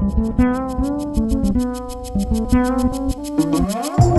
Thank you.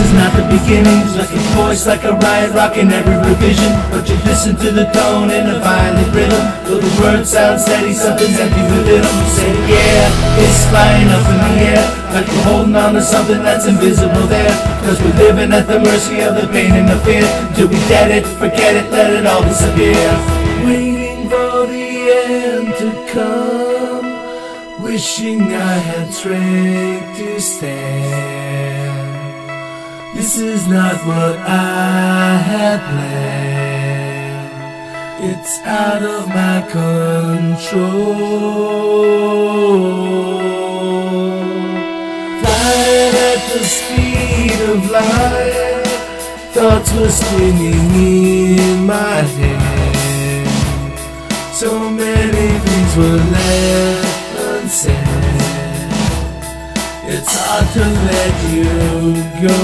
This is not the beginning. Like a voice, like a riot, rocking every revision. But you listen to the tone and the violent rhythm. Though the words sound steady, something's empty within them. Say, yeah, it's flying up in the air. Like we're holding on to something that's invisible there. Cause we're living at the mercy of the pain and the fear. Till we get it, forget it, let it all disappear. Waiting for the end to come. Wishing I had strength to stand. This is not what I had planned. It's out of my control. Flying at the speed of light, thoughts were spinning in my head. So many things were left unsaid. It's hard to let you go.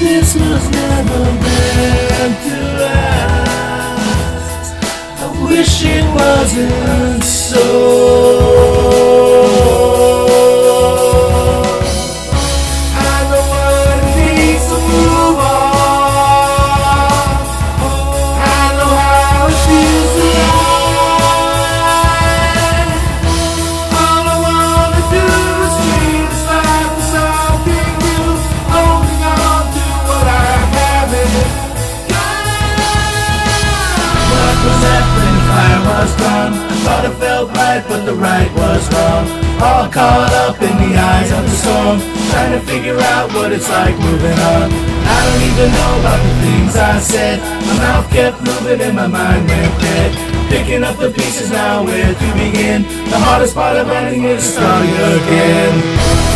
This was never meant to last. I wish it wasn't so. The eyes of the storm, trying to figure out what it's like moving on. I don't even know about the things I said. My mouth kept moving and my mind went dead. Picking up the pieces now, where to begin? The hardest part of anything is starting again.